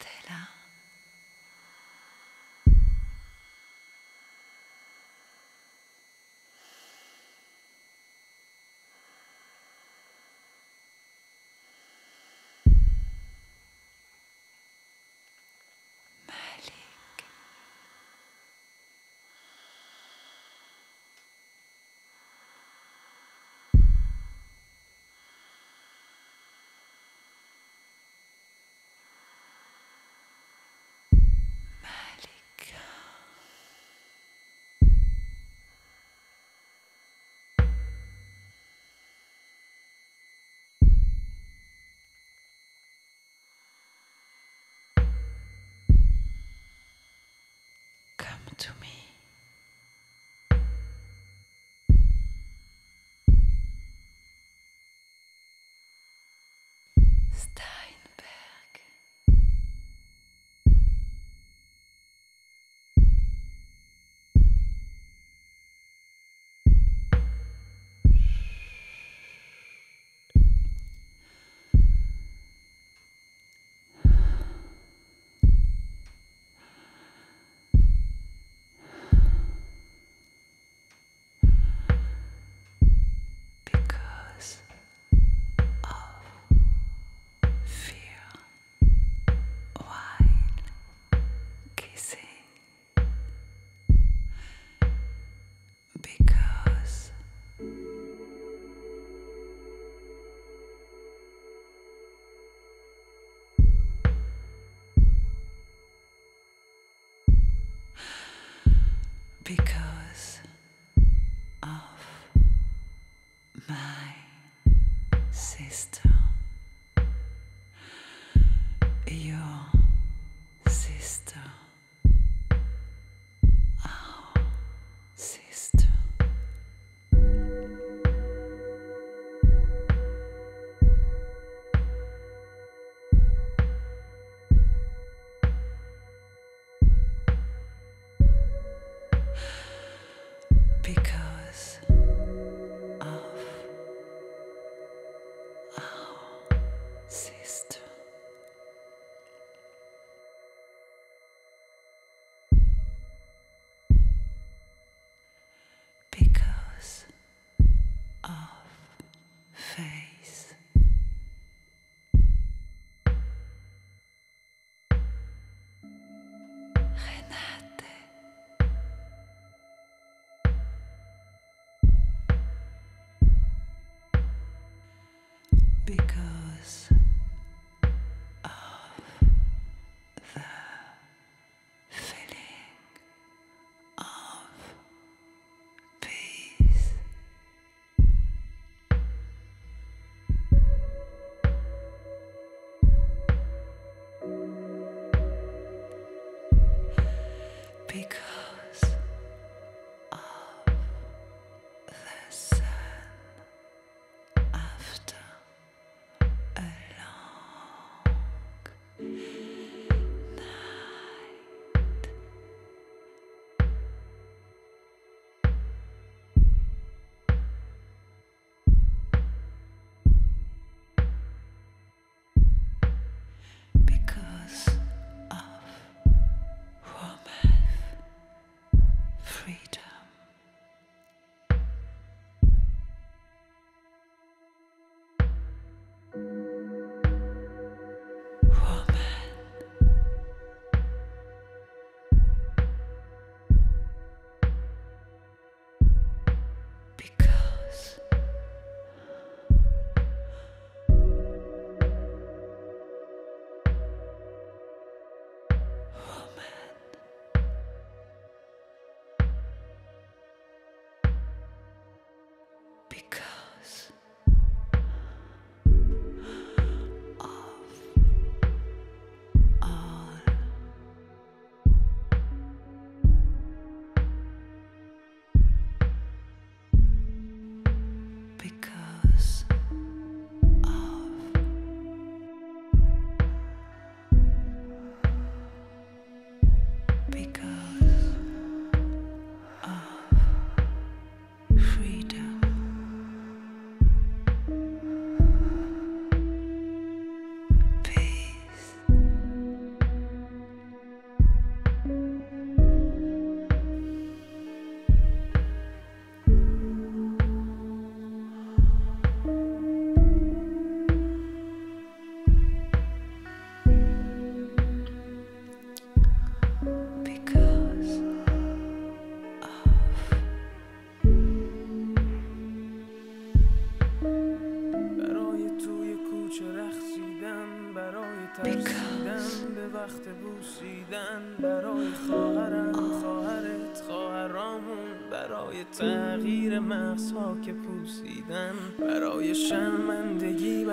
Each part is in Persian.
Stella. y yo Oh. Because creator.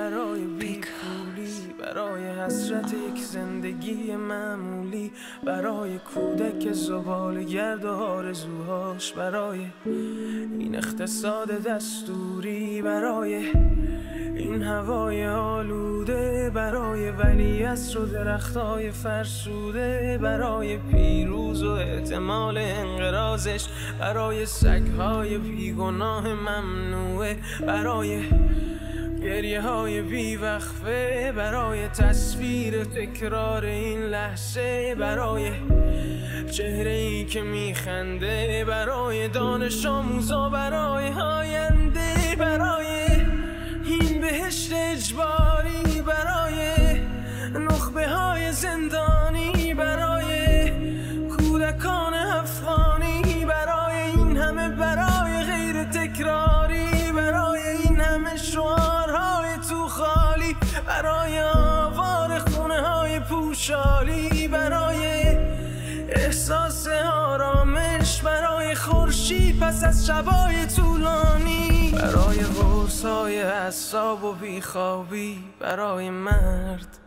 برای بیپولی برای حسرت یک زندگی معمولی برای کودک زبال گرد و آرزوهاش برای این اقتصاد دستوری برای این هوای آلوده برای ولیعصر و درختای فرسوده برای پیروز و احتمال انقرازش برای سگهای بیگناه ممنوعه برای گریه های بیوقفه برای تصویر تکرار این لحظه برای چهره ای که میخنده برای دانش آموزا برای آینده برای این بهشت اجباری برای نخبه های زندانی پوشالی برای احساس آرامش برای خورشید پس از شبای طولانی. برای قرص های حساب و بیخوابی برای مرد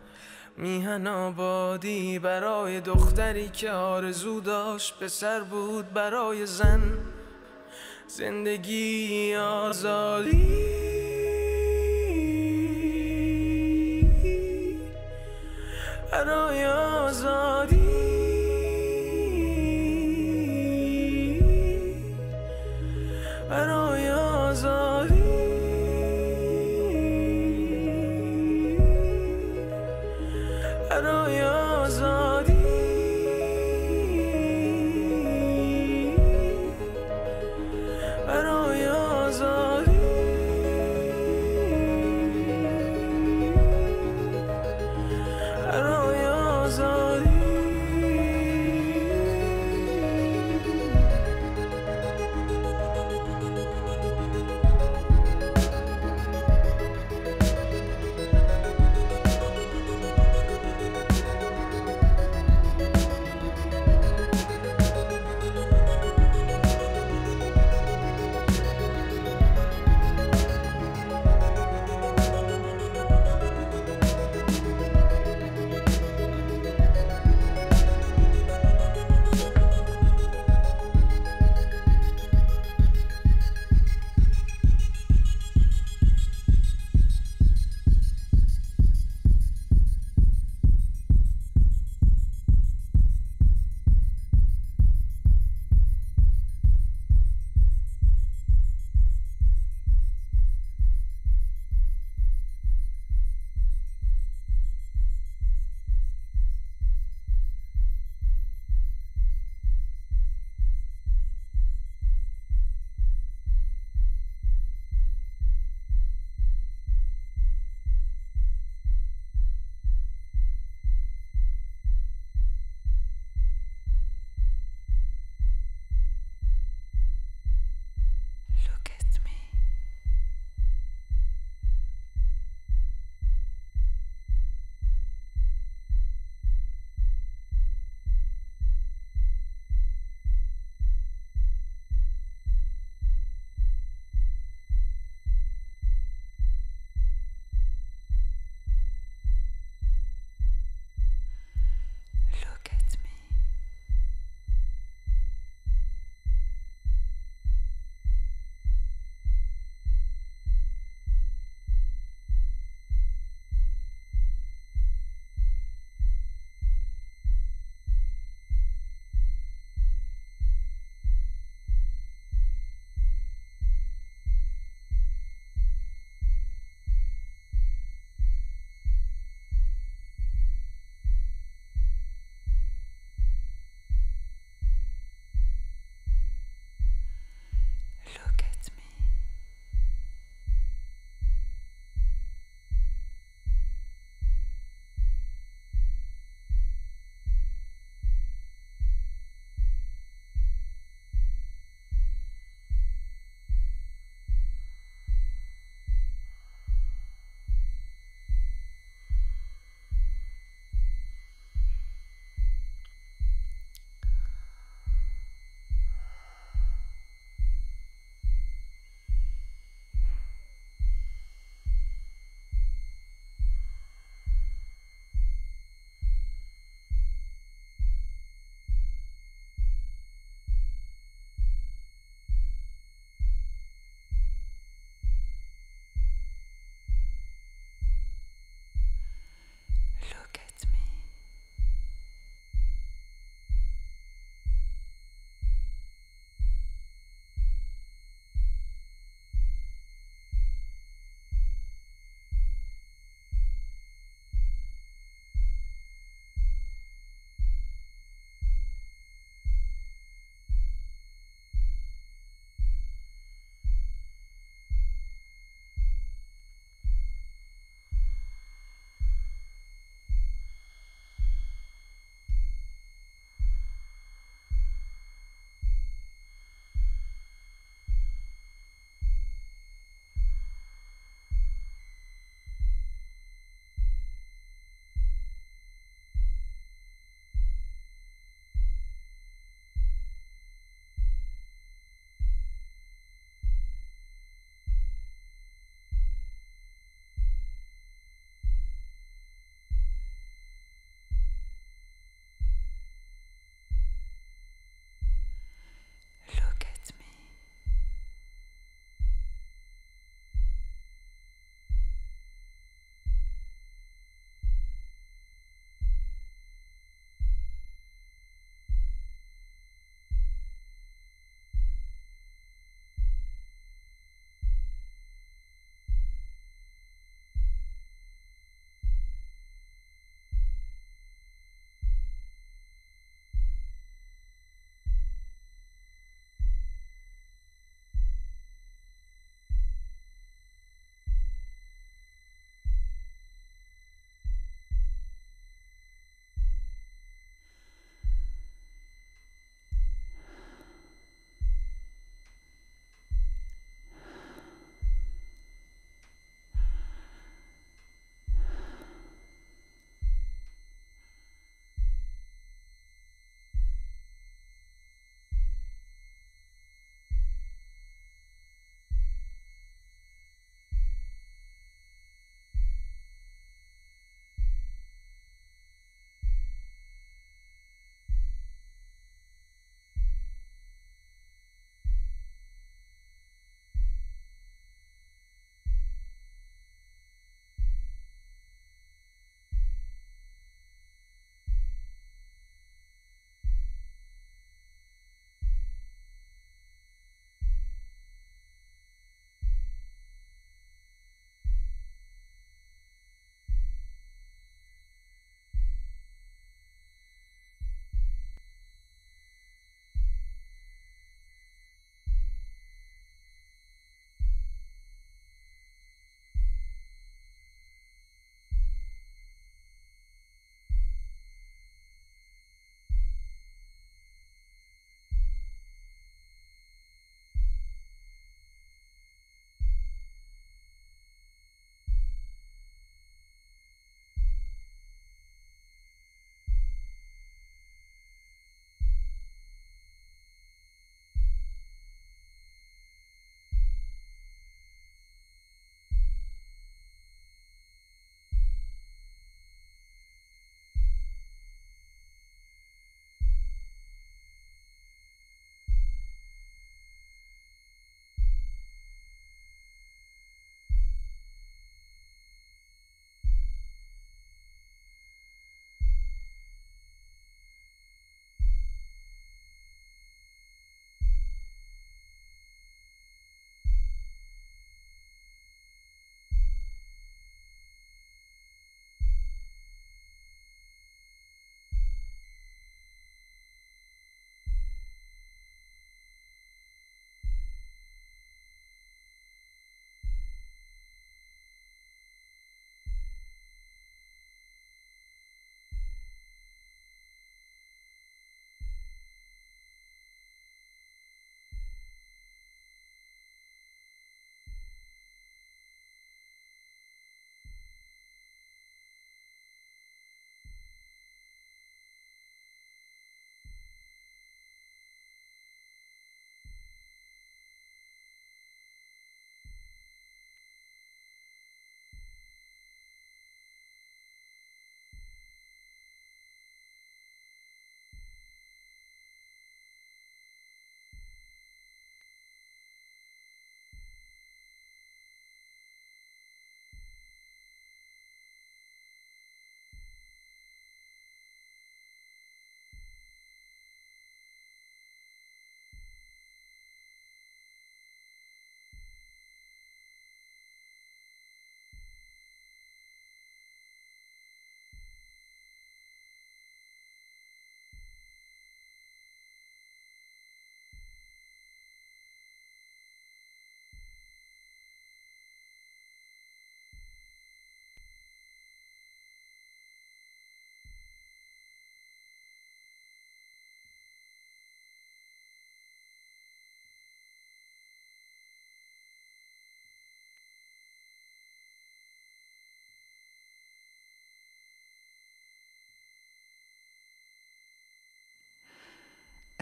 میهن آبادی برای دختری که آرزو داشت پسر بود برای زن زندگی آزادی. برای آزادی. برای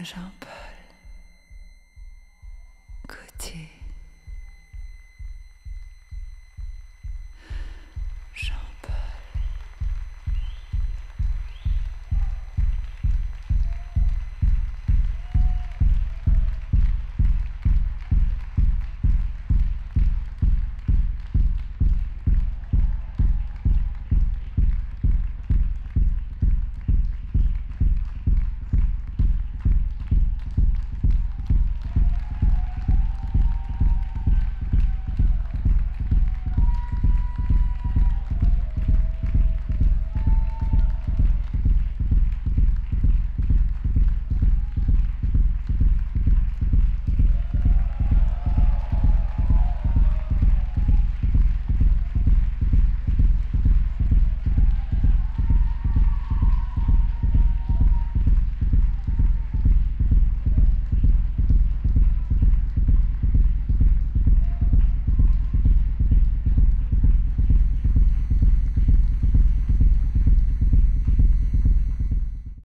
finish up.